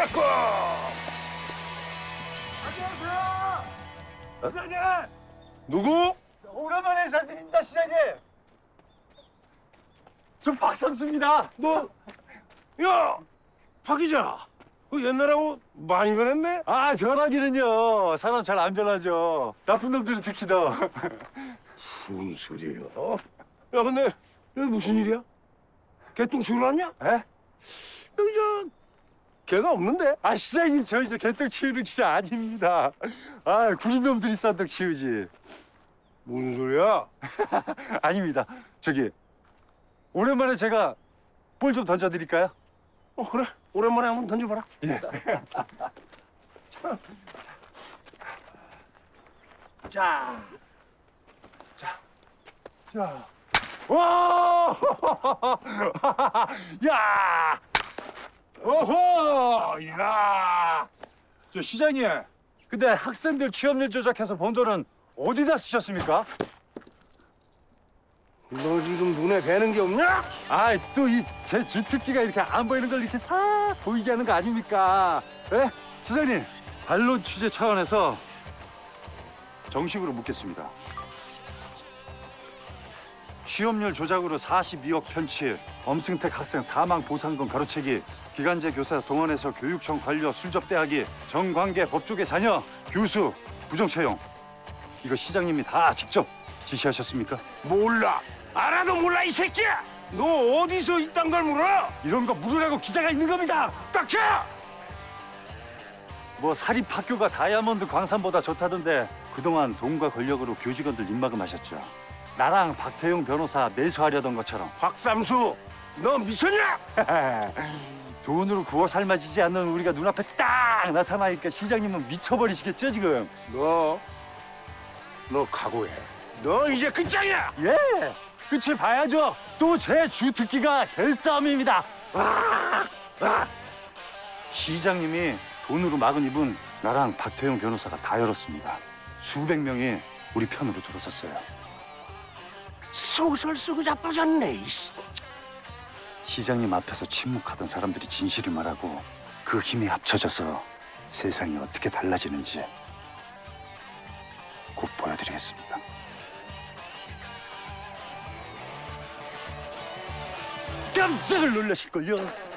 잡고. 안녕하세요. 시장님. 누구? 오랜만에 인사드립니다, 시장님. 저 박삼수입니다. 너, 야, 박 기자. 그 옛날하고 많이 변했네? 아, 변하기는요. 사람 잘 안 변하죠. 나쁜 놈들은 특히 더. 무슨 소리야? 야, 근데 여기 무슨 일이야? 개똥 치우러 왔냐? 에? 여기 저 개가 없는데? 아, 시장님, 저희 저 개떡 치우는 기자 아닙니다. 아, 구린 놈들이 싼떡 치우지. 무슨 소리야? 아닙니다. 저기, 오랜만에 제가 볼 좀 던져드릴까요? 어, 그래. 오랜만에 한번 던져봐라. 예. 자. 자. 자. 와! 야! 오호! 야! 저 시장님, 근데 학생들 취업률 조작해서 번 돈은 어디다 쓰셨습니까? 너 지금 눈에 뵈는 게 없냐? 아, 또 이 제 주특기가 이렇게 안 보이는 걸 이렇게 싹 보이게 하는 거 아닙니까? 예? 시장님, 반론 취재 차원에서 정식으로 묻겠습니다. 취업률 조작으로 42억 편취, 엄승택 학생 사망 보상금 가로채기, 기간제 교사 동원해서 교육청 관료 술접대하기, 정관계 법조계 자녀, 교수 부정 채용. 이거 시장님이 다 직접 지시하셨습니까? 몰라. 알아도 몰라 이 새끼야. 너 어디서 이딴 걸 물어? 이런 거 물으라고 기자가 있는 겁니다. 닥쳐! 뭐 사립학교가 다이아몬드 광산보다 좋다던데 그동안 돈과 권력으로 교직원들 입막음하셨죠. 나랑 박태용 변호사 매수하려던 것처럼 박삼수, 너 미쳤냐? 돈으로 구워 삶아지지 않는 우리가 눈앞에 딱 나타나니까 시장님은 미쳐버리시겠죠 지금? 너, 너 각오해. 너 이제 끝장이야. 예, 끝을 봐야죠. 또 제 주특기가 결싸움입니다. 아! 아! 시장님이 돈으로 막은 입은 나랑 박태용 변호사가 다 열었습니다. 수백 명이 우리 편으로 들어섰어요. 소설 쓰고 자빠졌네. 이씨. 시장님 앞에서 침묵하던 사람들이 진실을 말하고 그 힘이 합쳐져서 세상이 어떻게 달라지는지 곧 보여드리겠습니다. 깜짝을 놀라실걸요.